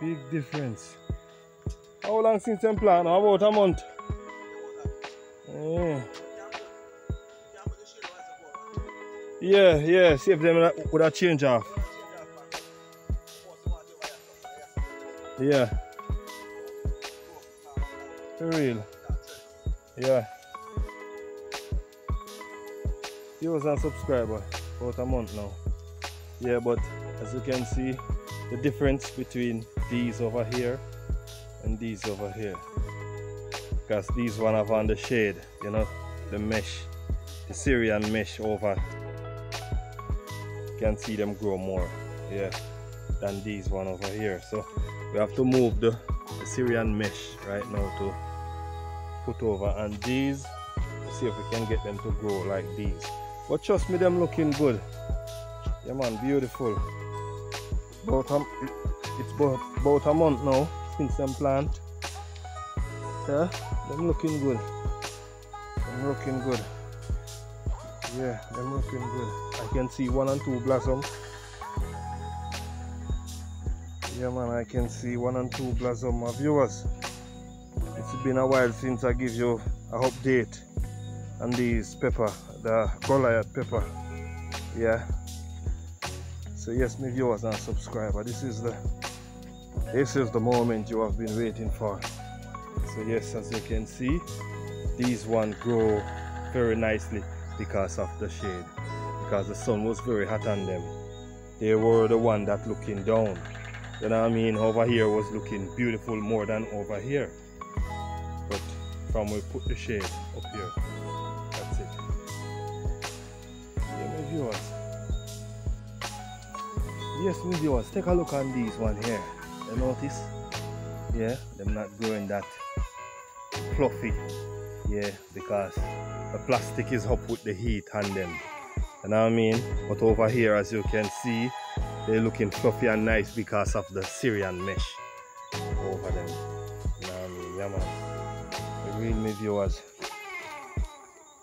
Big difference. How long since them plant? About a month. Yeah. Yeah, yeah. See if them would have change off. Yeah. For real. Yeah. Viewers and subscriber. About a month now. Yeah, but as you can see, the difference between these over here and these over here. Because these one have on the shade you know the mesh the Saran mesh over. You can see them grow more yeah than these one over here. So we have to move the, the Saran mesh right now to put over. And these see if we can get them to grow like these. But trust me them looking good. Yeah man beautiful. About a, it's about, about a month now since them plant. Yeah them looking good. Them looking good. Yeah them looking good. I can see one and two blossom. Yeah man I can see one and two blossom my viewers it's been a while since I give you a update on these pepper the Goliath pepper. Yeah. So yes my viewers and subscriber this is the this is the moment you have been waiting for. So yes as you can see these ones grow very nicely because of the shade. Because the sun was very hot on them. They were the one that looking down. You know what I mean? Over here was looking beautiful more than over here. But from we put the shade up here. That's it. Yeah my viewers. Yes my viewers take a look on these one here you notice yeah them not growing that fluffy. Yeah because the plastic is up with the heat on them. You know what I mean? But over here as you can see they're looking fluffy and nice because of the Saran mesh over them. You know what I mean? Yeah man. The real me viewers.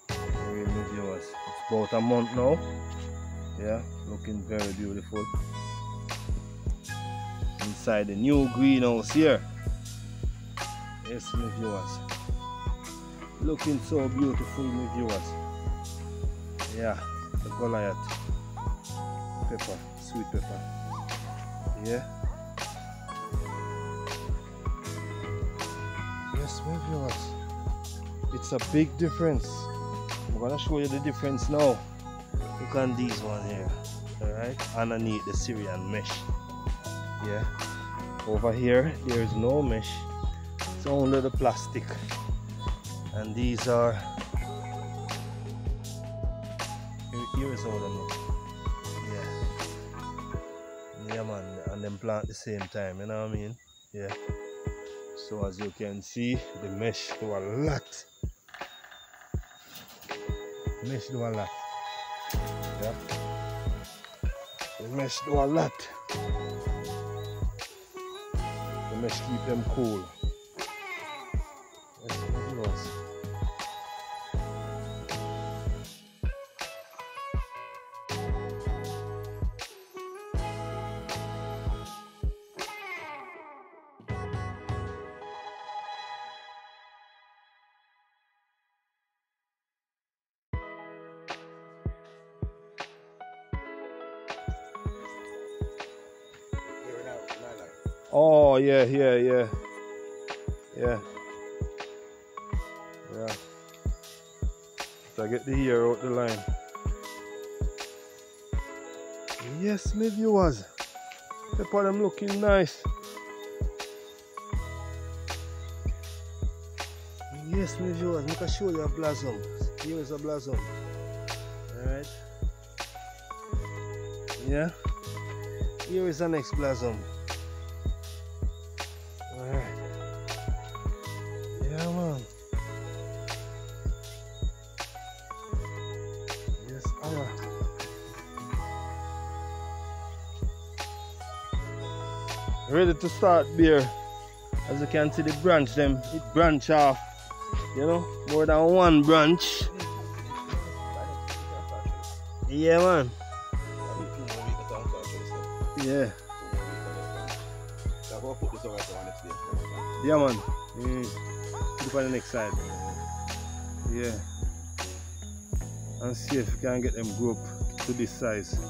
The real me viewers. It's about a month now. Yeah looking very beautiful inside the new greenhouse here. Yes, my viewers. Looking so beautiful, my viewers. Yeah, the Goliath pepper, sweet pepper. Yeah. Yes, my viewers. It's a big difference. I'm gonna show you the difference now. Look on these one here. Alright, underneath the Saran mesh yeah over here there is no mesh. It's only the plastic. And these are here is how them. Yeah. Yeah man and them plant the same time you know what I mean? Yeah. So as you can see the mesh do a lot. Mesh do a lot. Yeah. The mesh do a lot mesh keep them cool. Let's Yes, viewers. Oh yeah, yeah, yeah, yeah, yeah. So I get the hair out the line. Yes, my viewers. The part I'm looking nice. Yes, my viewers. Make I show you a blossom. Here is a blossom. Alright. Yeah. Here is the next blossom. Alright. Yeah, man. Yes, Aya. Ready to start beer. As you can see the branch them, it branch off. You know, more than one branch. Yeah man. Yeah. Going to put this over to one next day. Yeah, man. Mm. It on the next side. Yeah. And see if you can get them grow up to this size. Yeah,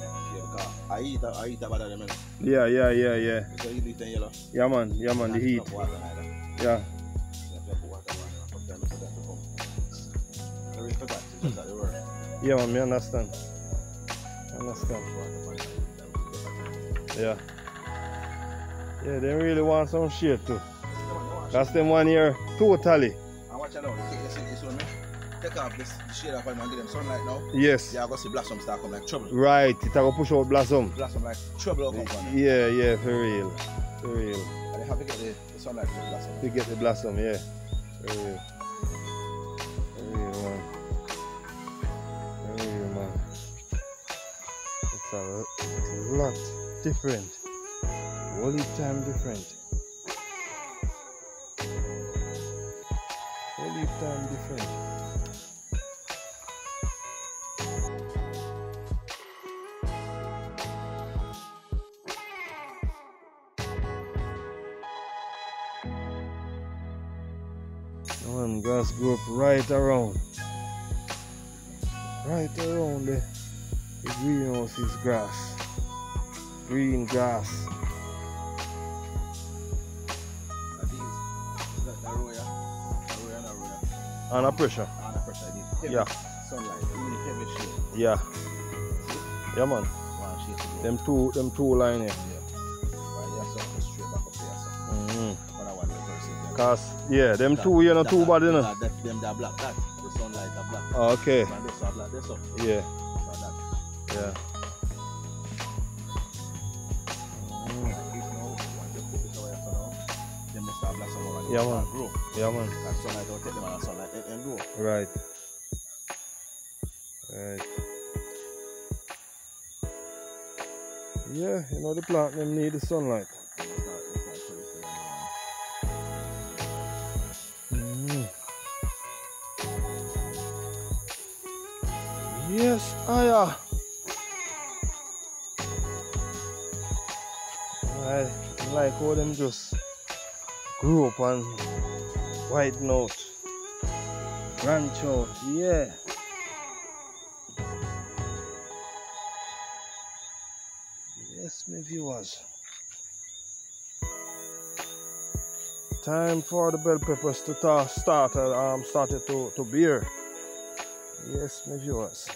because I eat that, I eat that better than them. Yeah, yeah, yeah, yeah. So you leave them yellow. Yeah, man. Yeah, man. The heat. Not water neither. Yeah. Yeah, just put water on it. Put them- put them to come. I really forgot. It's just that they were. Yeah, man. Me understand. Understand. Yeah. Yeah, they really want some shade too. That's them one here totally. And watch out now. You see, you see, you see what I mean? Take off this the shade off and give them sunlight now. Yes. Yeah, I go see blossom start come like trouble. Right. It will push out blossom. Blossom like trouble come. Yeah, yeah, for real. For real. And they have to get the, the sunlight to the blossom. To get the blossom, yeah. For real. For real, man. For real, man. It's a, it's a lot different. Whole time different. Whole time different. One grass grow up right around. Right around the, the greenhouse is grass. Green grass. Under pressure. Under pressure, I need heavy Yeah. sunlight, really heavy shade. Yeah. Yeah man. Shade. Them two them two line here. Yeah. Right, yeah, so go straight back up there, so. Mm-hmm. One one, the first thing. Cause yeah, them two you know That- two bad you know. that- that- Them that black, that. The sunlight, that black. Okay. And this one black, this one. Yeah. That. Yeah. Mm. Like this now, once you put this away now, start over, they Yeah, man. grow. Yeah man. That sunlight don't take them of sunlight, let them grow. Right. Right. Yeah, you know the plant them need the sunlight. It's not, it's not true, it's the young one. Mm. Yes, Aya. I like all them just grew up and widen out, branch out. Yeah. Yes, my viewers. Time for the bell peppers to ta- start um started to, to bear. Yes, my viewers.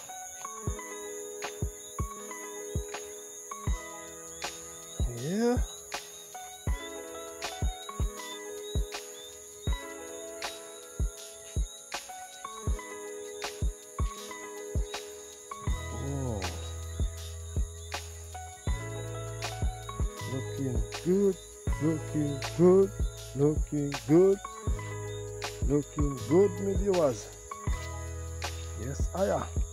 Looking good, looking good, looking good, looking good, my viewers. Yes, I am.